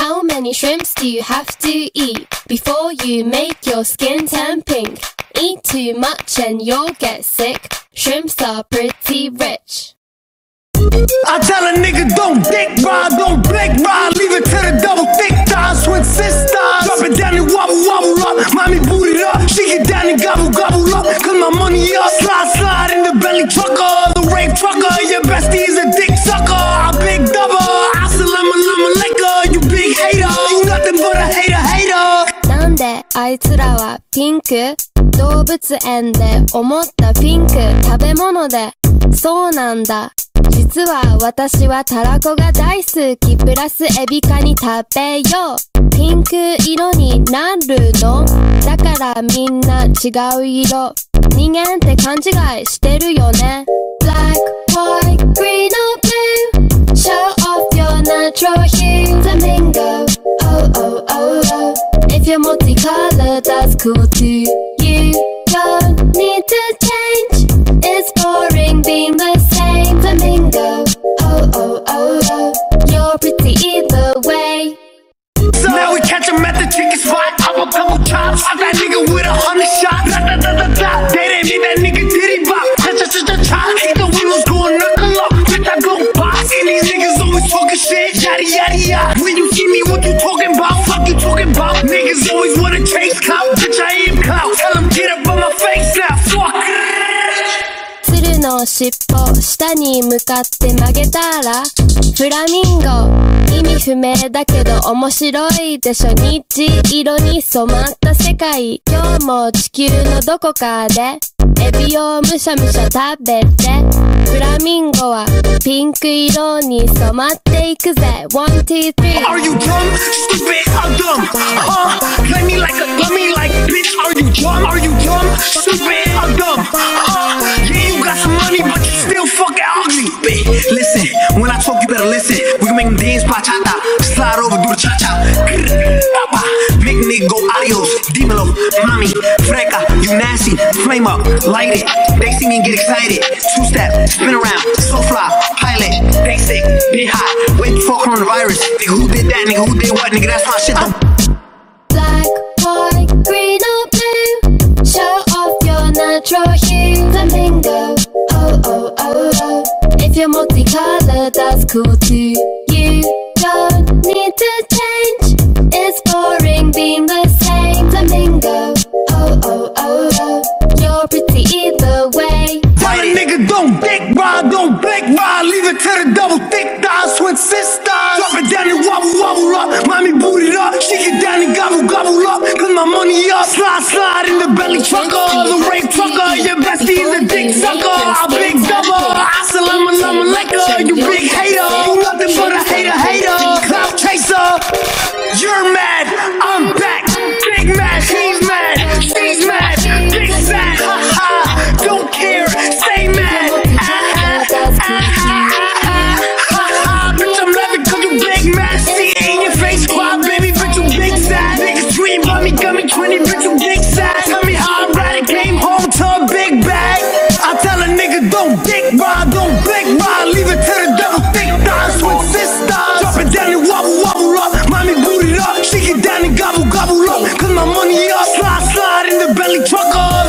How many shrimps do you have to eat before you make your skin turn pink? Eat too much and you'll get sick. Shrimps are pretty rich. I tell a nigga don't dick ride, don't blink ride, leave it to the double thick thighs, twin sisters. Drop it down and wobble wobble up, mommy boot it up, she get down and gobble gobble up, cause my money up. Slide slide in the Bentley trucker, あいつらはピンク動物園で思ったピンク食べ物で。そうなんだ。実は私はたらこが大好き。プラスエビカに食べよう。ピンク色になるの？だからみんな違う色。人間って勘違いしてるよね。Multicolored that's cool too You don't need to change It's boring being the same Flamingo, oh oh oh oh You're pretty either way So Now we catch him at the chicken spot. Pop a couple chops. Pop that nigga with a hundred shots. Da, da, da, da, da. They didn't need that nigga diddy bop. Cha cha cha cha cha. He thought we was going knuckle up. Bitch, I go box. And these niggas always talking shit. Yada yada you talking about? Fuck you talking about? Niggas always wanna chase clout. Bitch, I am clout. Tell them get up on my face now. Fuck. 鶴の尻尾下に向かって曲げたらフラミンゴ意味不明だけど面白いでしょ虹色に染まった世界今日も地球のどこかでエビをむしゃむしゃ食べてフラミンゴはピンク色に染まっていくぜ One, two, three Are you dumb? Stupid? How dumb? Huh? Play me like a dummy, like bitch. Are you dumb? Are you dumb? Stupid? How dumb? Huh? Yeah, you got some money, but you still fucking ugly. Stupid. Listen, when I talk, you better listen. We can make them dance bachata, slide over, do the cha cha. Big nigga go adios, dímelo, mami, freca, you nasty, flame up, light it. They see me and get excited. Two step, spin around, so fly, pilot. They sick, they hot, wait for coronavirus. Nigga, who did that? Nigga, who did what? Nigga, that's my shit. Don't Black, white, green or blue Show off your natural hue Flamingo, oh, oh oh oh oh If you're multicolored that's cool too ride, blow blink ride, leave it to the double thick thighs, twin sisters. Drop it down and wobble, wobble up, mommy booted up, she get down and gobble, gobble up, put my money up, slide, slide in the Bentley trucker, the Wraith trucker, your bestie's a dick sucker, I big double, I salam alaikum, you big. my money up, slide, slide in the Bentley trucker.